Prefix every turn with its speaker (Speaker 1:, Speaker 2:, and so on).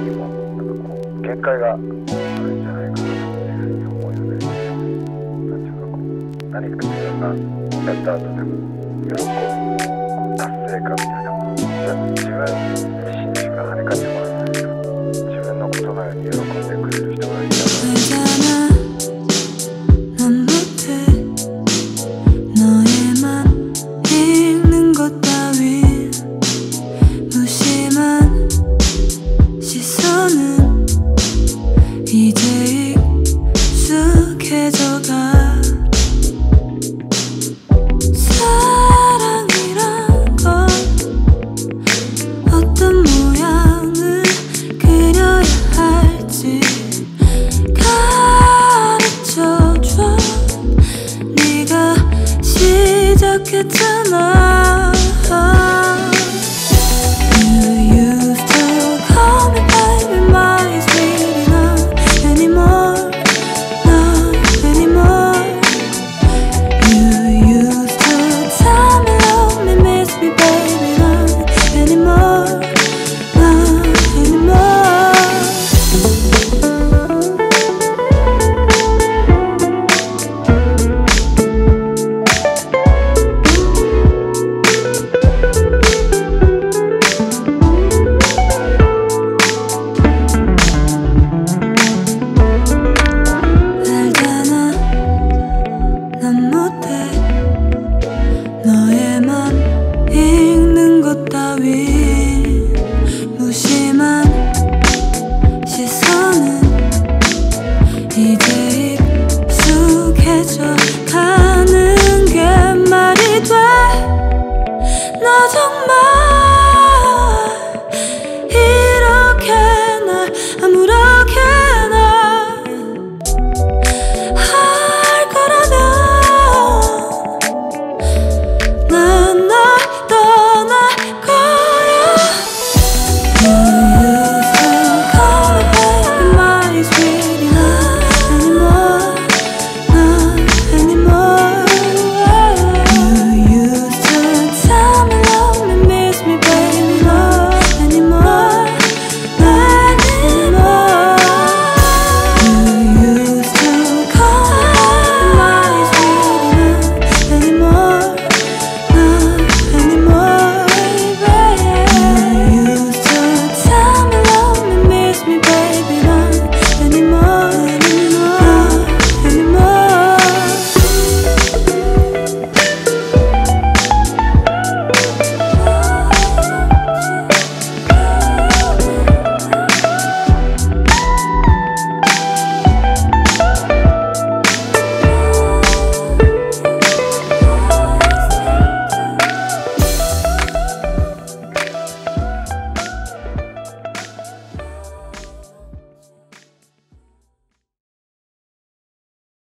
Speaker 1: にもなんかこう限界があるんじゃないかなっていうふうに思うのでなんていうかこう何か自分がやった後でも喜ぶ達成感みたいなもの自分 could tell my